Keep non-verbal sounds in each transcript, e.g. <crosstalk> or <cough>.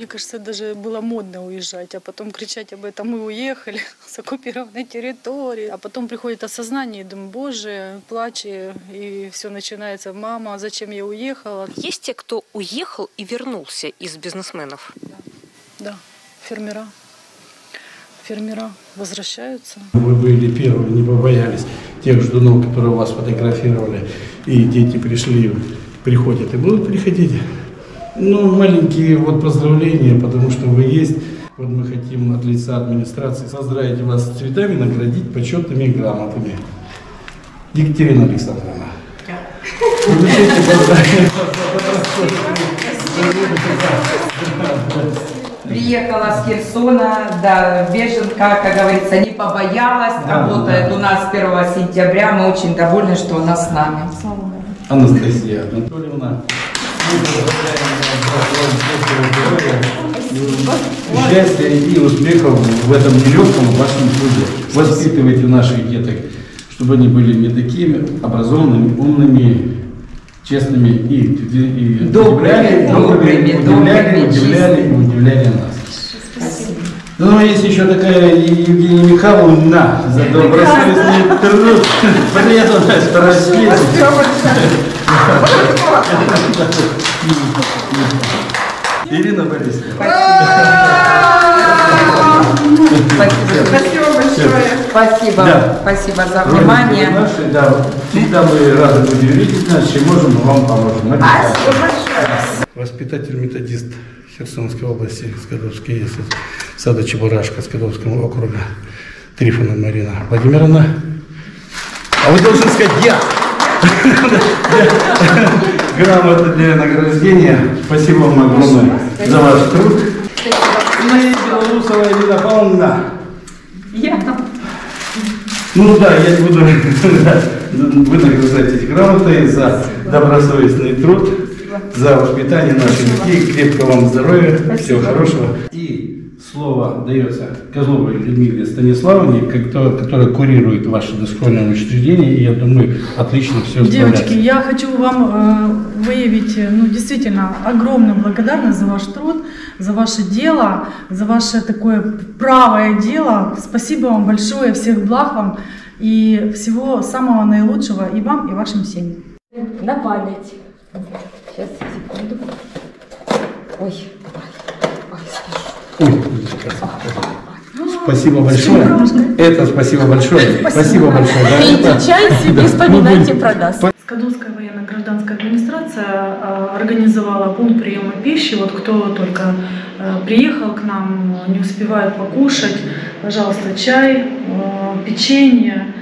Мне кажется, даже было модно уезжать, а потом кричать об этом мы уехали <laughs> с оккупированной территории. А потом приходит осознание, и думаю, боже, плачь, и- все начинается. Мама, зачем я уехала? Есть те, кто уехал и вернулся из бизнесменов? Да, фермера. Фермера возвращаются. Вы были первые, не побоялись тех ждунов, которые вас фотографировали, и дети пришли, приходят и будут приходить. Ну, маленькие вот поздравления, потому что вы есть. Вот мы хотим от лица администрации поздравить вас с цветами, наградить почетными грамотами. Екатерина Александровна. Получите поздравления. Приехала с Херсона, да, беженка, как говорится, не побоялась, Да, работает да. у нас 1 сентября. Мы очень довольны, что она с нами. Анастасия Анатольевна. Счастья и успехов в этом нелегком вашем труде. Воспитывайте наших деток, чтобы они были не такими образованными, умными, честными и, и Добрыми, удивляли, добрыми, удивляли, добрыми, удивляли, и удивляли нас. Ну, а есть еще такая Евгения Михайловна за добросовестный труд. Приятно нас пораспеть. Ирина Борисовна. Спасибо большое. Спасибо. Да. Спасибо за внимание. наши, да, всегда мы рады будем видеть нас, чем можем, вам поможем. Спасибо большое. Воспитатель-методист Херсонской области, Скадовский есть, сада Чебурашка Скадовского округа, Трифонова Марина Владимировна. А вы должны сказать «я». <laughs> <laughs> Грамота для награждения. Спасибо вам огромное за ваш труд. И Белоусова Ирина Павловна. Я. Ну да, я не буду вы награждаетесь грамотой за добросовестный труд, за воспитание наших детей, крепкого вам здоровья, всего хорошего. И слово дается Козловой Людмиле Станиславовне, которая курирует ваше дошкольное учреждение, и я думаю, отлично все Девочки, я хочу вам э, выявить, э, ну, действительно, огромную благодарность за ваш труд, за ваше дело, за ваше такое правое дело. Спасибо вам большое, всех благ вам и всего самого наилучшего и вам, и вашим семьям. На память. Сейчас, секунду. Ой, Ой, спасибо большое. Это спасибо большое. Спасибо большое. Да, это- чай себе, вспоминайте про нас. Скадовская военно-гражданская администрация э, организовала пункт приема пищи. Вот кто только э, приехал к нам, не успевает покушать, пожалуйста, чай, э, печенье.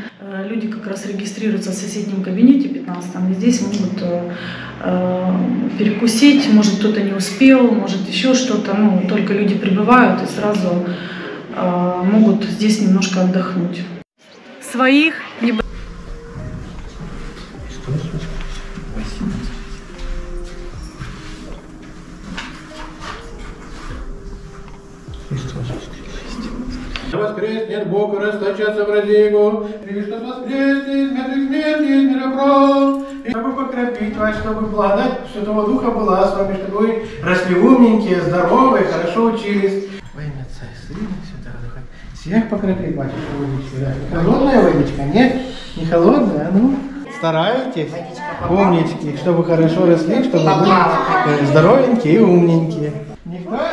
Люди как раз регистрируются в соседнем кабинете 15 и здесь могут э, э, перекусить, может кто-то не успел, может еще что-то. Ну, только люди прибывают и сразу э, могут здесь немножко отдохнуть. Своих не Воскреснет Бог, расточаться в радигу, Христос воскреснет, мертвых смерти из мира прав. И чтобы покропить вас, чтобы благодать Святого Духа была с вами, чтобы вы росли умненькие, здоровые, хорошо учились. Во имя Отца и Сына и Святого Духа. Всех покропить, батюшка, водичка. да. Холодная водичка, нет? Не холодная, а ну? Старайтесь, умнички, чтобы хорошо росли, чтобы были э, здоровенькие и умненькие. Никто, да?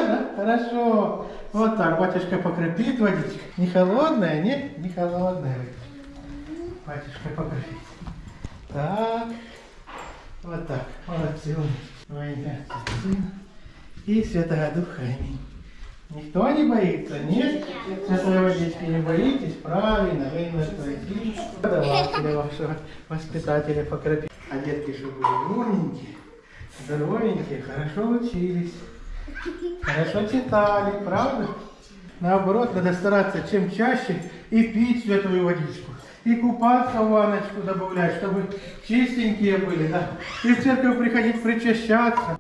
Хорошо. Вот так, батюшка покропит водичка. Не холодная, нет? Не холодная водичка. Батюшка покропит. Так. Вот так. Молодцы. Во имя и Святого Духа. Никто не боится, нет? Святой водички не боитесь, правильно, вы настоите. Давайте вашего воспитателя покропить. А детки, чтобы были умненькие, здоровенькие, хорошо учились, хорошо читали, правда? Наоборот, надо стараться чем чаще и пить святую водичку. И купаться в ванночку добавлять, чтобы чистенькие были, да. И в церковь приходить причащаться.